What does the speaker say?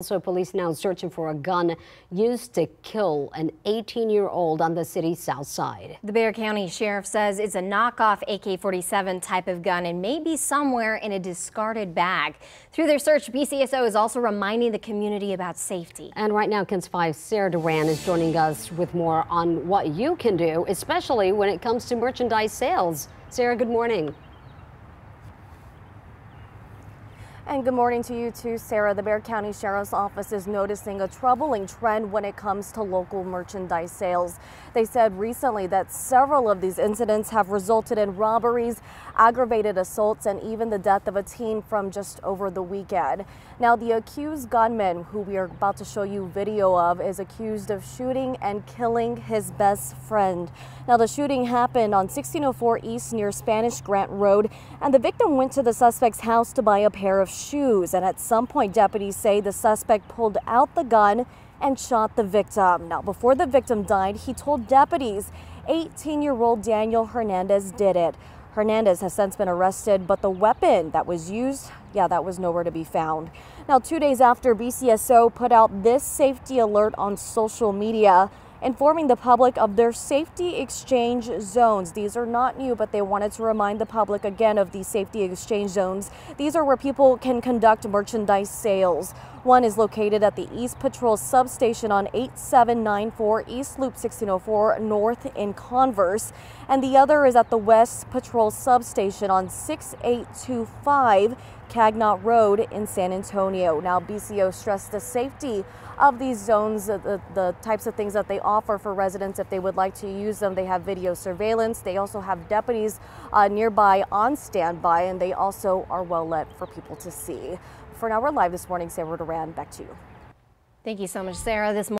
Also, police now searching for a gun used to kill an 18-year-old on the city's south side. The Bexar County Sheriff says it's a knockoff AK-47 type of gun and may be somewhere in a discarded bag. Through their search, BCSO is also reminding the community about safety. And right now, KENS 5 Sarah Duran is joining us with more on what you can do, especially when it comes to merchandise sales. Sarah, good morning. And good morning to you too, Sarah. The Bexar County Sheriff's Office is noticing a troubling trend when it comes to local merchandise sales. They said recently that several of these incidents have resulted in robberies, aggravated assaults, and even the death of a teen from just over the weekend. Now, the accused gunman, who we are about to show you video of, is accused of shooting and killing his best friend. Now, the shooting happened on 1604 East near Spanish Grant Road, and the victim went to the suspect's house to buy a pair of shoes. And at some point, deputies say the suspect pulled out the gun and shot the victim. Now, before the victim died, he told deputies 18 year old Daniel Hernandez did it. Hernandez has since been arrested, but the weapon that was used, yeah, that was nowhere to be found. Now, two days after BCSO put out this safety alert on social media, informing the public of their safety exchange zones. These are not new, but they wanted to remind the public again of these safety exchange zones. These are where people can conduct merchandise sales. One is located at the East Patrol substation on 8794 East Loop 1604 North in Converse, and the other is at the West Patrol substation on 6825 Cagnon Road in San Antonio. Now, BCO stressed the safety of these zones, the, the types of things that they offer for residents if they would like to use them. They have video surveillance. They also have deputies uh, nearby on standby, and they also are well lit for people to see. For now, we're live this morning. Sarah Duran, back to you. Thank you so much, Sarah. This